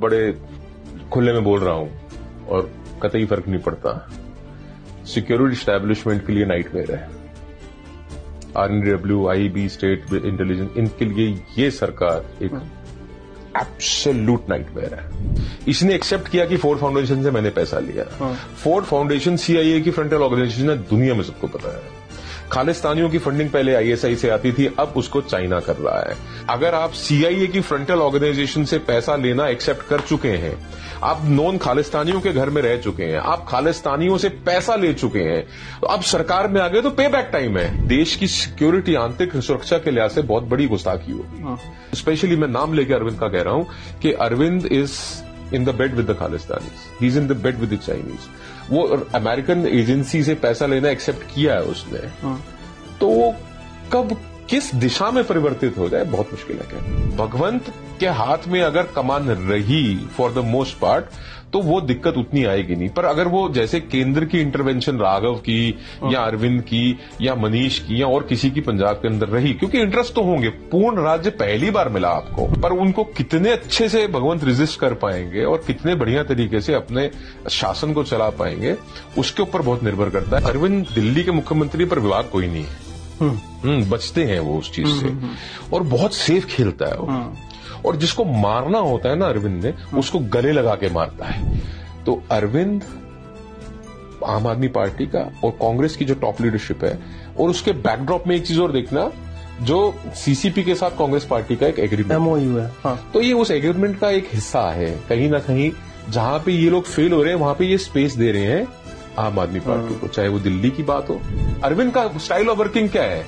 बड़े खुले में बोल रहा हूँ और कतई फ़र्क नहीं पड़ता। सिक्योरिटी स्टैब्लिशमेंट के लिए नाइटमेयर है। आरएनडब्ल्यू आईबी स्टेट इंटेलिजेंस इनके लिए ये सरकार एक एब्सोल्यूट नाइटमेयर है। इसने एक्सेप्ट किया कि फोर्ड फाउंडेशन से मैंने पैसा लिया। फोर्ड फाउंडेशन सीआईए की फ्रंटल ऑर्गेनाइजेशन है दुनिया में सबको पता है। खालिस्तानियों की फंडिंग पहले आईएसआई से आती थी अब उसको चाइना कर रहा है। अगर आप सीआईए की फ्रंटल ऑर्गेनाइजेशन से पैसा लेना एक्सेप्ट कर चुके हैं आप नॉन खालिस्तानियों के घर में रह चुके हैं आप खालिस्तानियों से पैसा ले चुके हैं तो अब सरकार में आ गए तो पे बैक टाइम है। देश की सिक्योरिटी आंतरिक सुरक्षा के लिहाज से बहुत बड़ी गुस्ताखी होगी। स्पेशली मैं नाम लेके अरविंद का कह रहा हूँ कि Arvind is in the bed with the Khalistanis he is in the bed with the Chinese वो अमेरिकन एजेंसी से पैसा लेना एक्सेप्ट किया है उसने। तो वो कब किस दिशा में परिवर्तित हो जाए बहुत मुश्किल है भगवंत के हाथ में अगर कमान रही फॉर द मोस्ट पार्ट तो वो दिक्कत उतनी आएगी नहीं। पर अगर वो जैसे केंद्र की इंटरवेंशन राघव की या अरविंद की या मनीष की या और किसी की पंजाब के अंदर रही क्योंकि इंटरेस्ट तो होंगे पूर्ण राज्य पहली बार मिला आपको पर उनको कितने अच्छे से भगवंत रिजिस्ट कर पाएँगे और कितने बढ़िया तरीके से अपने शासन को चला पाएँगे उसके ऊपर बहुत निर्भर करता है। अरविंद दिल्ली के मुख्यमंत्री पर विवाद कोई नहीं है। बचते हैं वो उस चीज़ से। और बहुत सेफ़ खेलता है वो। और जिसको मारना होता है ना अरविंद ने उसको गले लगा के मारता है। तो अरविंद आम आदमी पार्टी का और कांग्रेस की जो टॉप लीडरशिप है और उसके बैकड्रॉप में एक चीज़ और देखना जो सीसीपी के साथ कांग्रेस पार्टी का एक एग्रीमेंट एमओयू है हाँ। तो ये उस एग्रीमेंट का एक हिस्सा है। कहीं ना कहीं जहाँ पे ये लोग फेल हो रहे हैं वहाँ पे ये स्पेस दे रहे हैं। आम आदमी पार्टी को चाहे वो दिल्ली की बात हो। अरविंद का स्टाइल ऑफ़ वर्किंग क्या है?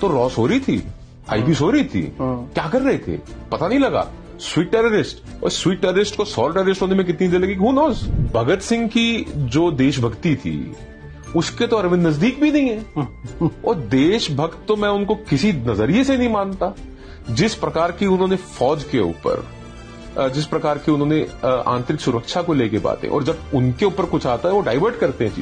तो रॉस हो रही थी आईबी सो रही थी। क्या कर रहे थे? पता नहीं लगा। स्वीट टेररिस्ट और स्वीट टेररिस्ट को सॉल्ट टेररिस्ट होने में कितनी देर लगी हु नोस भगत सिंह की जो देशभक्ति थी उसके तो अरविंद नज़दीक भी नहीं है। और देशभक्त तो मैं उनको किसी नज़रिए से नहीं मानता। जिस प्रकार की उन्होंने फौज के ऊपर जिस प्रकार की उन्होंने आंतरिक सुरक्षा को लेकर बातें, और जब उनके ऊपर कुछ आता है, वो डाइवर्ट करते हैं